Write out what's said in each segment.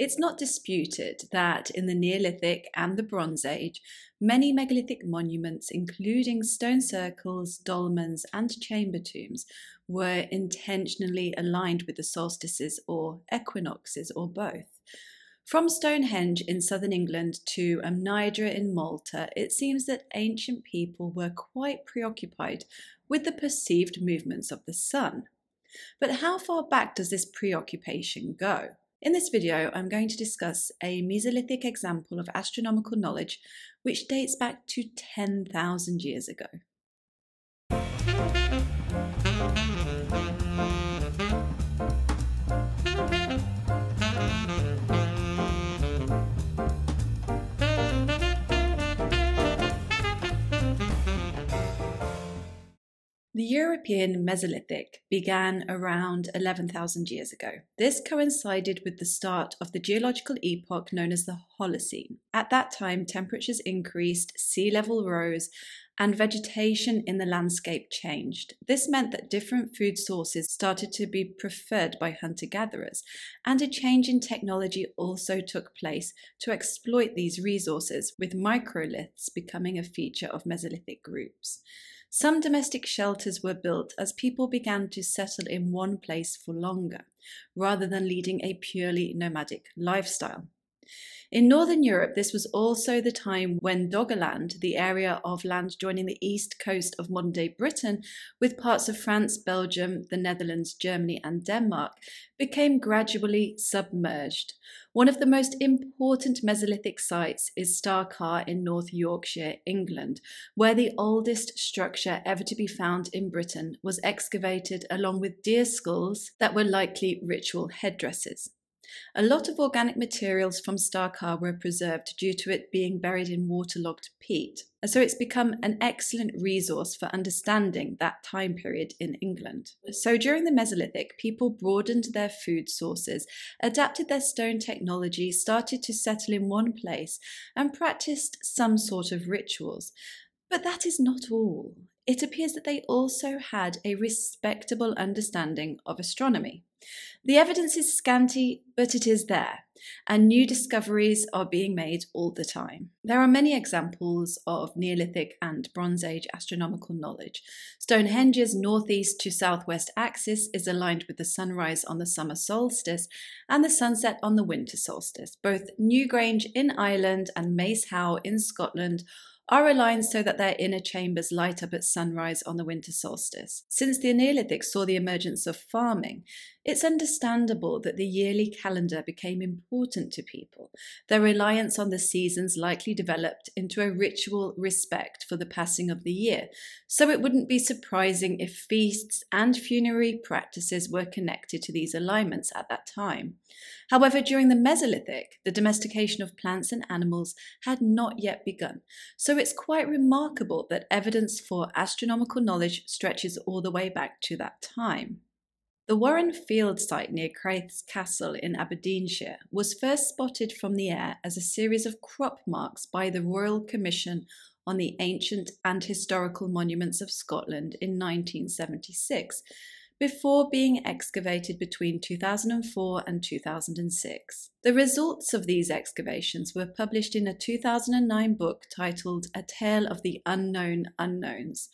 It's not disputed that in the Neolithic and the Bronze Age, many megalithic monuments, including stone circles, dolmens, and chamber tombs, were intentionally aligned with the solstices or equinoxes or both. From Stonehenge in southern England to Mnajdra in Malta, it seems that ancient people were quite preoccupied with the perceived movements of the sun. But how far back does this preoccupation go? In this video, I'm going to discuss a Mesolithic example of astronomical knowledge which dates back to 10,000 years ago. The European Mesolithic began around 11,000 years ago. This coincided with the start of the geological epoch known as the Holocene. At that time, temperatures increased, sea level rose, and vegetation in the landscape changed. This meant that different food sources started to be preferred by hunter gatherers, and a change in technology also took place to exploit these resources, with microliths becoming a feature of Mesolithic groups. Some domestic shelters were built as people began to settle in one place for longer, rather than leading a purely nomadic lifestyle. In Northern Europe, this was also the time when Doggerland, the area of land joining the east coast of modern day Britain with parts of France, Belgium, the Netherlands, Germany, and Denmark, became gradually submerged. One of the most important Mesolithic sites is Star Carr in North Yorkshire, England, where the oldest structure ever to be found in Britain was excavated along with deer skulls that were likely ritual headdresses. A lot of organic materials from Star Carr were preserved due to it being buried in waterlogged peat, so it's become an excellent resource for understanding that time period in England. So during the Mesolithic, people broadened their food sources, adapted their stone technology, started to settle in one place, and practiced some sort of rituals. But that is not all. It appears that they also had a respectable understanding of astronomy. The evidence is scanty, but it is there, and new discoveries are being made all the time. There are many examples of Neolithic and Bronze Age astronomical knowledge. Stonehenge's northeast to southwest axis is aligned with the sunrise on the summer solstice and the sunset on the winter solstice. Both Newgrange in Ireland and Maes Howe in Scotland are aligned so that their inner chambers light up at sunrise on the winter solstice. Since the Neolithic saw the emergence of farming, it's understandable that the yearly calendar became important to people. Their reliance on the seasons likely developed into a ritual respect for the passing of the year, so it wouldn't be surprising if feasts and funerary practices were connected to these alignments at that time. However, during the Mesolithic, the domestication of plants and animals had not yet begun, so it's quite remarkable that evidence for astronomical knowledge stretches all the way back to that time. The Warren Field site near Crathes Castle in Aberdeenshire was first spotted from the air as a series of crop marks by the Royal Commission on the Ancient and Historical Monuments of Scotland in 1976, before being excavated between 2004 and 2006. The results of these excavations were published in a 2009 book titled A Tale of the Unknown Unknowns,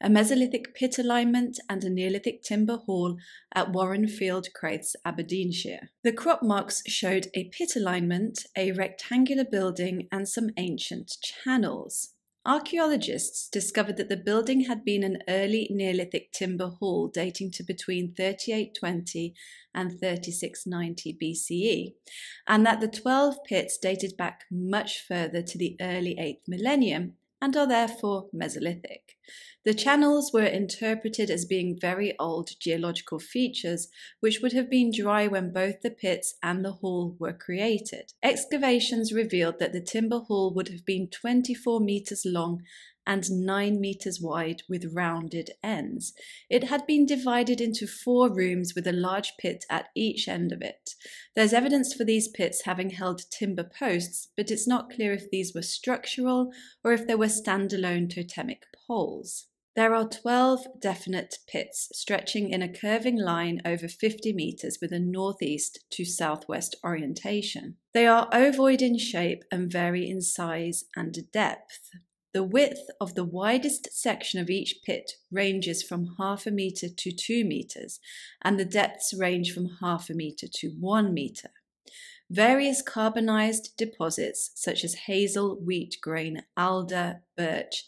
a Mesolithic pit alignment, and a Neolithic timber hall at Warrenfield Crathes, Aberdeenshire. The crop marks showed a pit alignment, a rectangular building, and some ancient channels. Archaeologists discovered that the building had been an early Neolithic timber hall dating to between 3820 and 3690 BCE, and that the 12 pits dated back much further to the early 8th millennium and are therefore Mesolithic. The channels were interpreted as being very old geological features, which would have been dry when both the pits and the hall were created. Excavations revealed that the timber hall would have been 24 metres long and 9 metres wide with rounded ends. It had been divided into four rooms with a large pit at each end of it. There's evidence for these pits having held timber posts, but it's not clear if these were structural or if they were standalone totemic poles. There are 12 definite pits stretching in a curving line over 50 metres with a northeast to southwest orientation. They are ovoid in shape and vary in size and depth. The width of the widest section of each pit ranges from half a metre to two metres, and the depths range from half a metre to one metre. Various carbonized deposits, such as hazel, wheat grain, alder, birch,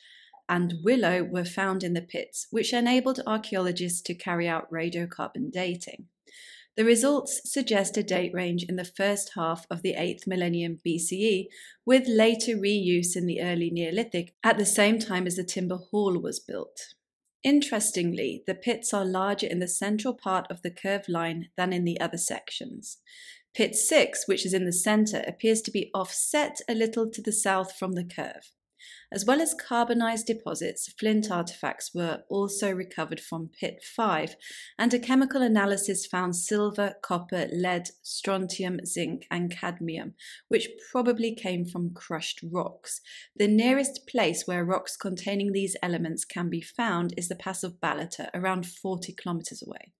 and willow were found in the pits, which enabled archaeologists to carry out radiocarbon dating. The results suggest a date range in the first half of the 8th millennium BCE, with later reuse in the early Neolithic at the same time as the timber hall was built. Interestingly, the pits are larger in the central part of the curved line than in the other sections. Pit 6, which is in the centre, appears to be offset a little to the south from the curve. As well as carbonized deposits, flint artifacts were also recovered from Pit 5, and a chemical analysis found silver, copper, lead, strontium, zinc, and cadmium, which probably came from crushed rocks. The nearest place where rocks containing these elements can be found is the Pass of Ballater, around 40 kilometers away.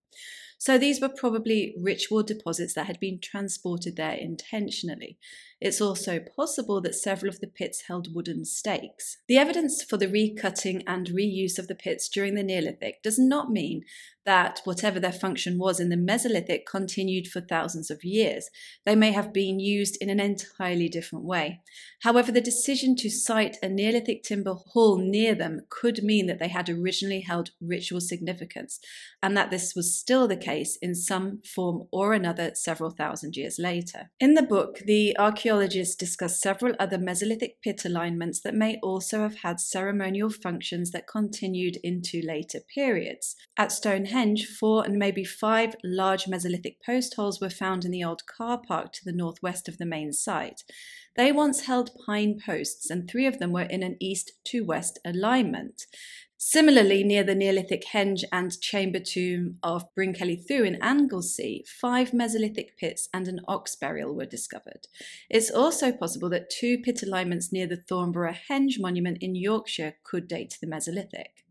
So these were probably ritual deposits that had been transported there intentionally. It's also possible that several of the pits held wooden stakes. The evidence for the recutting and reuse of the pits during the Neolithic does not mean that whatever their function was in the Mesolithic continued for thousands of years. They may have been used in an entirely different way. However, the decision to site a Neolithic timber hall near them could mean that they had originally held ritual significance, and that this was still the case in some form or another several thousand years later. In the book, the archaeologists discuss several other Mesolithic pit alignments that may also have had ceremonial functions that continued into later periods. At Stonehenge, Stonehenge, four and maybe five large Mesolithic post holes were found in the old car park to the northwest of the main site. They once held pine posts, and three of them were in an east to west alignment. Similarly, near the Neolithic henge and chamber tomb of Bryn Celli Ddu in Anglesey, five Mesolithic pits and an ox burial were discovered. It's also possible that two pit alignments near the Thornborough Henge monument in Yorkshire could date to the Mesolithic.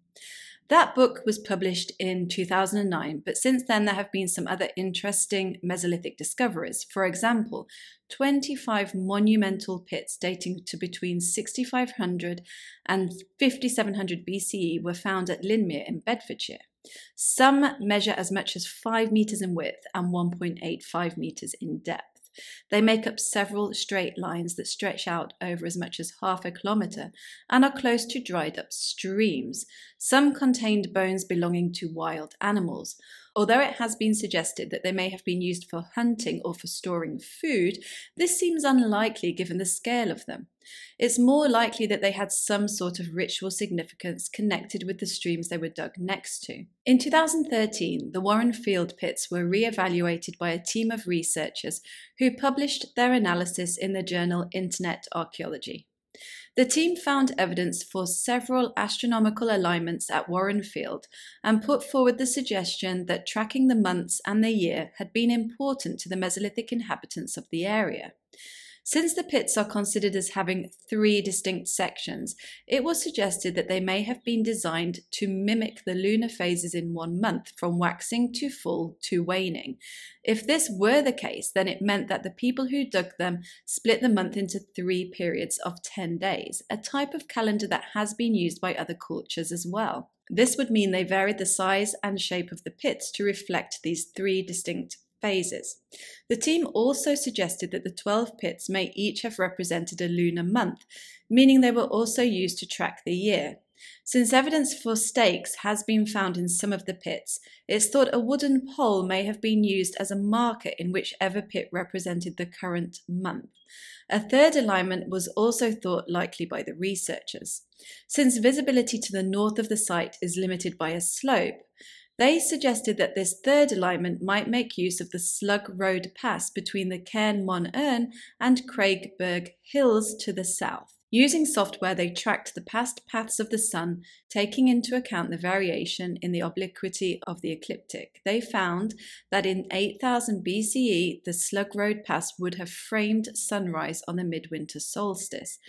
That book was published in 2009, but since then there have been some other interesting Mesolithic discoveries. For example, 25 monumental pits dating to between 6500 and 5700 BCE were found at Linmere in Bedfordshire. Some measure as much as 5 metres in width and 1.85 metres in depth. They make up several straight lines that stretch out over as much as half a kilometre and are close to dried up streams. Some contained bones belonging to wild animals. Although it has been suggested that they may have been used for hunting or for storing food, this seems unlikely given the scale of them. It's more likely that they had some sort of ritual significance connected with the streams they were dug next to. In 2013, the Warren Field pits were re-evaluated by a team of researchers who published their analysis in the journal Internet Archaeology. The team found evidence for several astronomical alignments at Warren Field and put forward the suggestion that tracking the months and the year had been important to the Mesolithic inhabitants of the area. Since the pits are considered as having three distinct sections, it was suggested that they may have been designed to mimic the lunar phases in one month, from waxing to full to waning. If this were the case, then it meant that the people who dug them split the month into three periods of 10 days, a type of calendar that has been used by other cultures as well. This would mean they varied the size and shape of the pits to reflect these three distinct phases. The team also suggested that the 12 pits may each have represented a lunar month, meaning they were also used to track the year. Since evidence for stakes has been found in some of the pits, it's thought a wooden pole may have been used as a marker in whichever pit represented the current month. A third alignment was also thought likely by the researchers. Since visibility to the north of the site is limited by a slope, they suggested that this third alignment might make use of the Slug Road Pass between the Cairn Mon Earn and Craigburgh Hills to the south. Using software, they tracked the past paths of the sun, taking into account the variation in the obliquity of the ecliptic. They found that in 8000 BCE, the Slug Road Pass would have framed sunrise on the midwinter solstice.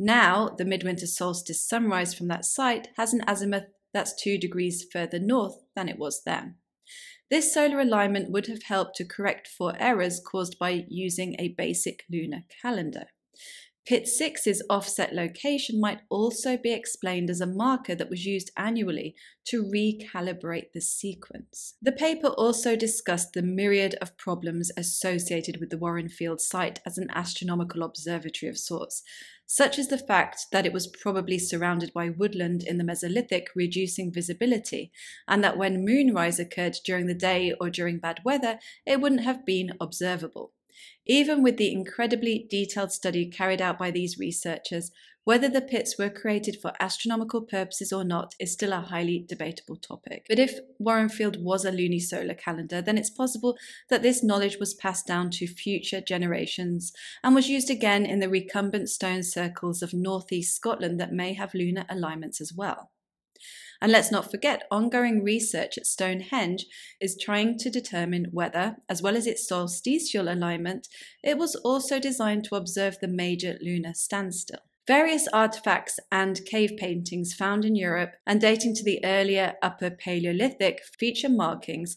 Now, the midwinter solstice sunrise from that site has an azimuth that's two degrees further north than it was then. This solar alignment would have helped to correct for errors caused by using a basic lunar calendar. Pit 6's offset location might also be explained as a marker that was used annually to recalibrate the sequence. The paper also discussed the myriad of problems associated with the Warren Field site as an astronomical observatory of sorts, such as the fact that it was probably surrounded by woodland in the Mesolithic, reducing visibility, and that when moonrise occurred during the day or during bad weather, it wouldn't have been observable. Even with the incredibly detailed study carried out by these researchers, whether the pits were created for astronomical purposes or not is still a highly debatable topic. But if Warren Field was a lunisolar calendar, then it's possible that this knowledge was passed down to future generations and was used again in the recumbent stone circles of northeast Scotland that may have lunar alignments as well. And let's not forget, ongoing research at Stonehenge is trying to determine whether, as well as its solstitial alignment, it was also designed to observe the major lunar standstill. Various artifacts and cave paintings found in Europe and dating to the earlier Upper Paleolithic feature markings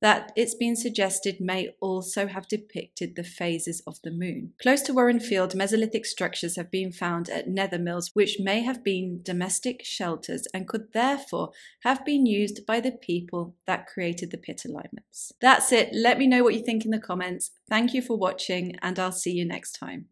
that it's been suggested may also have depicted the phases of the moon. Close to Warren Field, Mesolithic structures have been found at nether mills, which may have been domestic shelters and could therefore have been used by the people that created the pit alignments. That's it. Let me know what you think in the comments. Thank you for watching, and I'll see you next time.